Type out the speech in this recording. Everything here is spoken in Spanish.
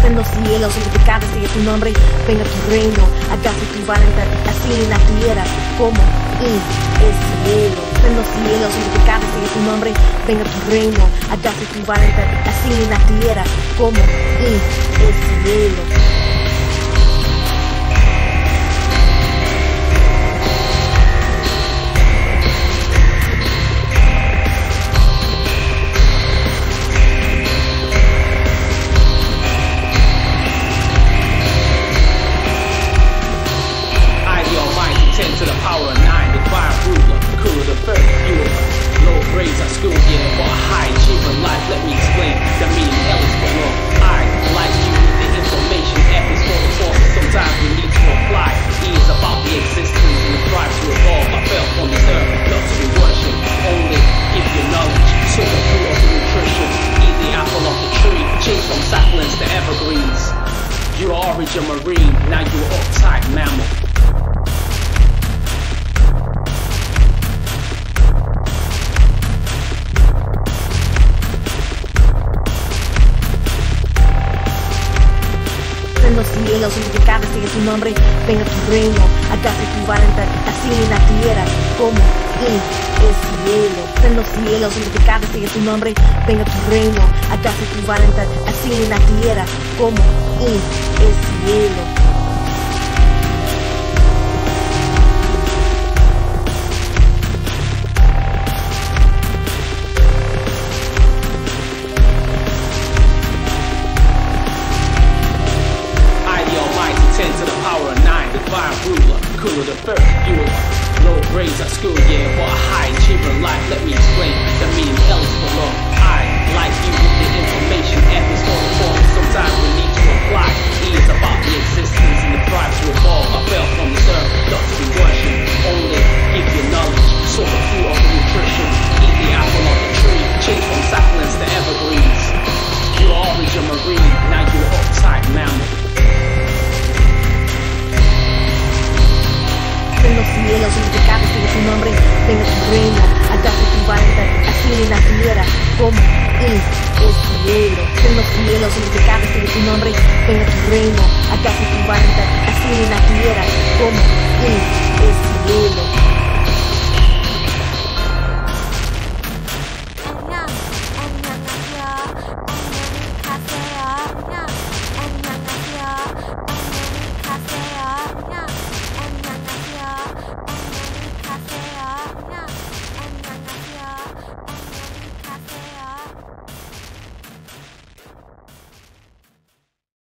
cielos, santificado sigue tu nombre, venga tu reino, hágase tu voluntad, así en la tierra como en el cielo. En los cielos, santificado sigue tu nombre, venga tu reino, hágase tu voluntad, así en la tierra como en el cielo. Your origin marine, now you're uptight mammal. En los santificado sigue tu nombre, venga tu reino, hágase tu voluntad, así en la tierra como en el cielo. En los cielos, santificado sigue tu nombre, venga tu reino, hágase tu voluntad, así en la tierra como en el cielo. Cool the first viewer. Low grades at school, yeah, but a high achiever life. Let me explain cielos, santificado sigue tu nombre, venga tu reino, hágase tu voluntad, así en la tierra como en el cielo. En los cielos, santificado sigue tu nombre, venga tu reino, hágase tu voluntad, así en la tierra como en el cielo.